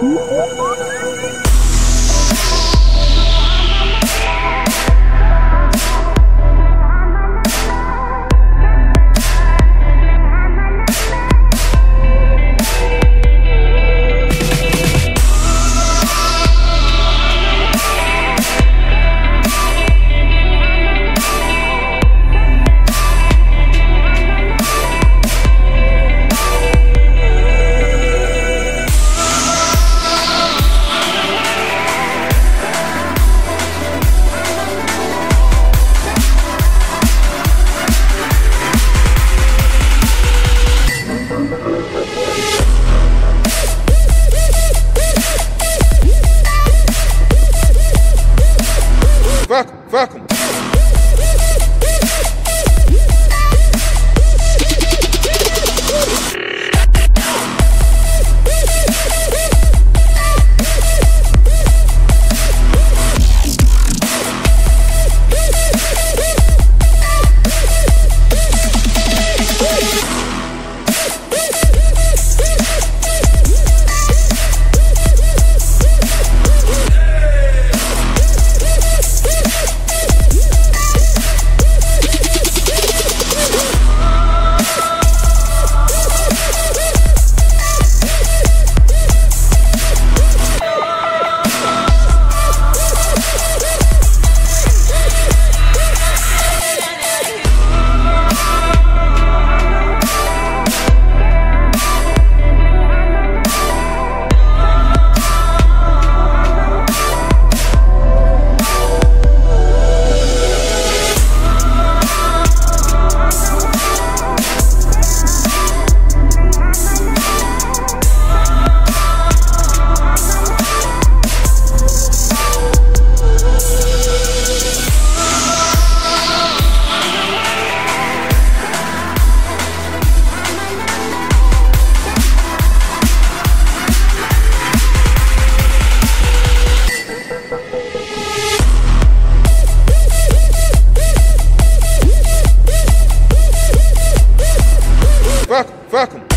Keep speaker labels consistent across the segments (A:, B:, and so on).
A: Música foco, foco.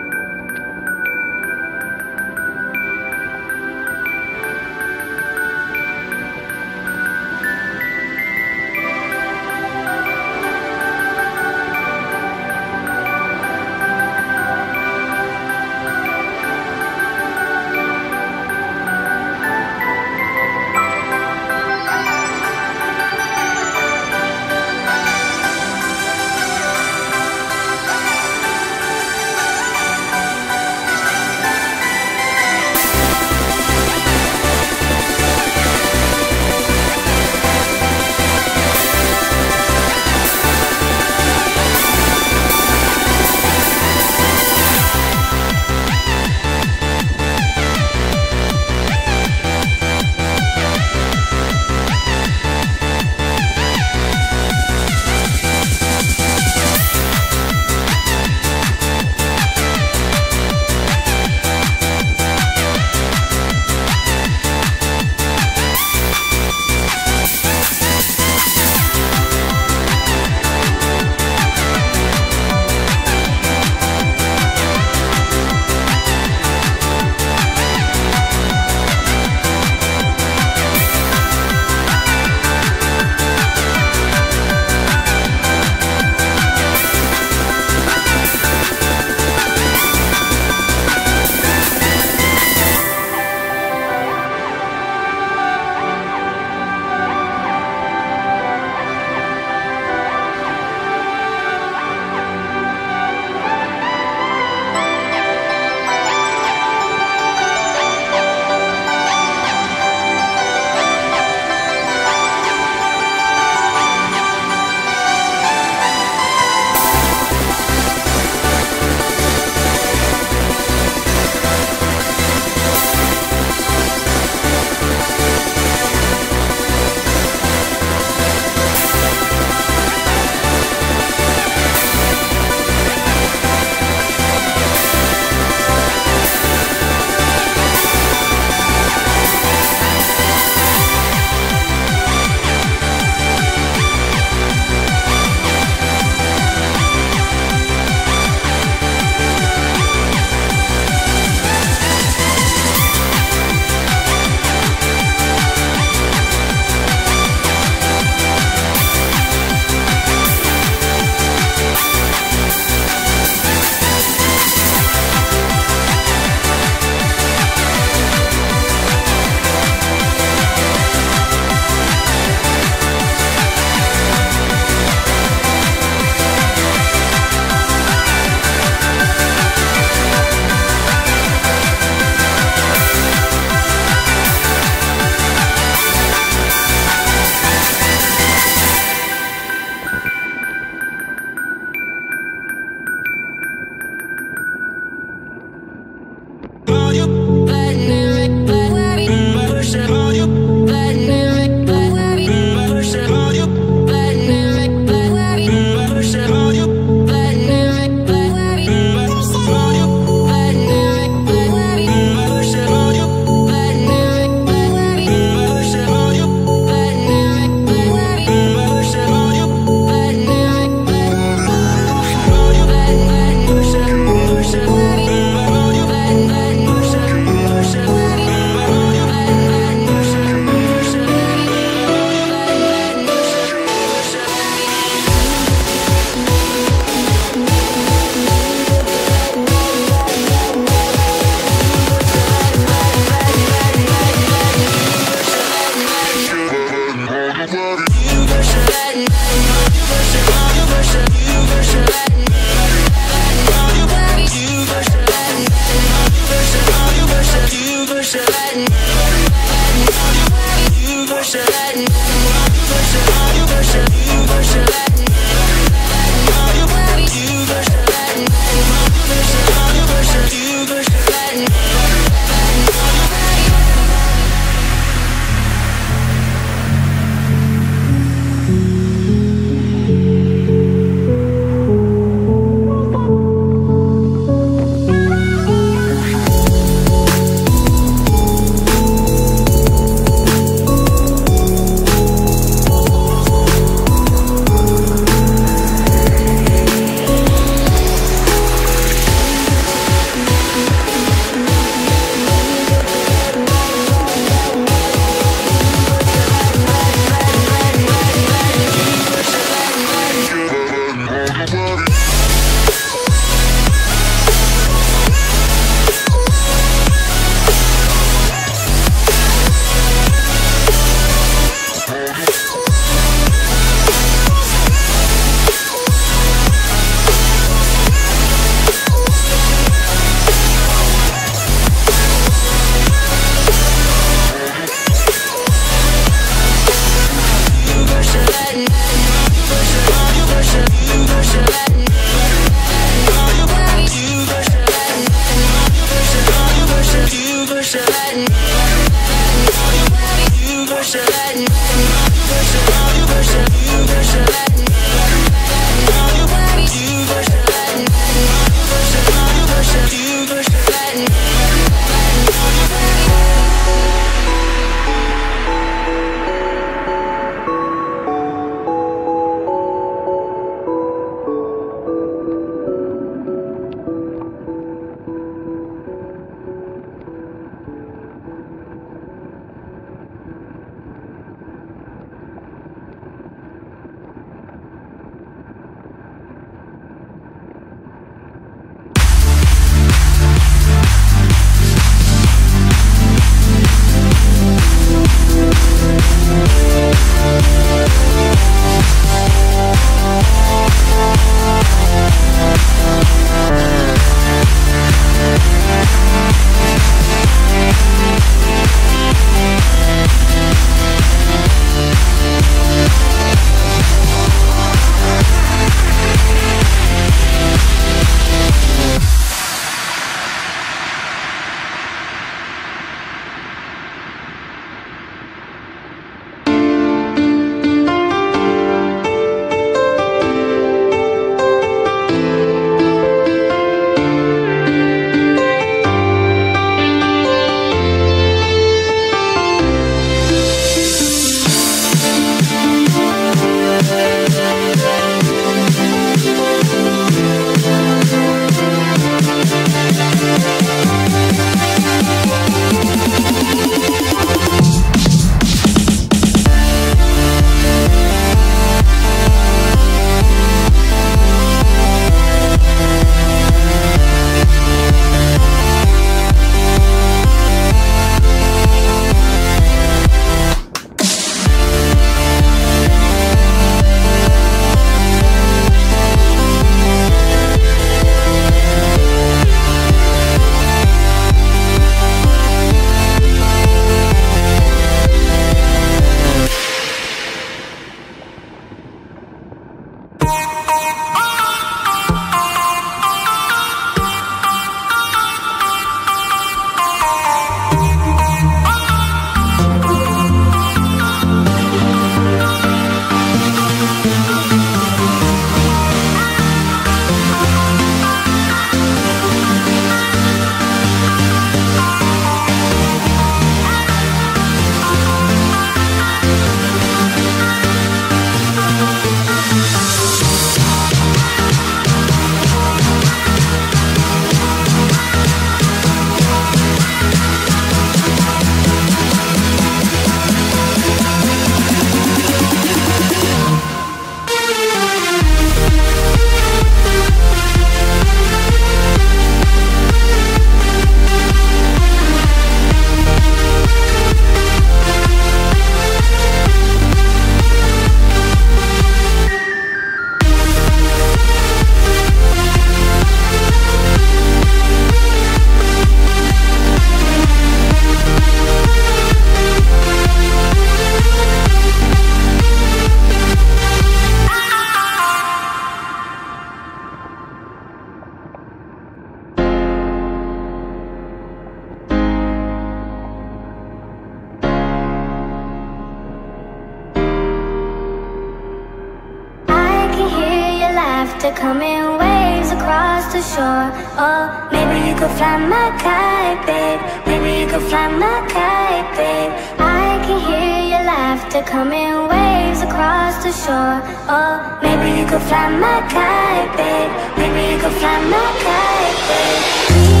A: for Oh, maybe you could fly my kite, babe Maybe you could fly my kite, babe I can hear your laughter coming waves across the shore. Oh, maybe you could fly my kite, babe Maybe you could fly my kite, babe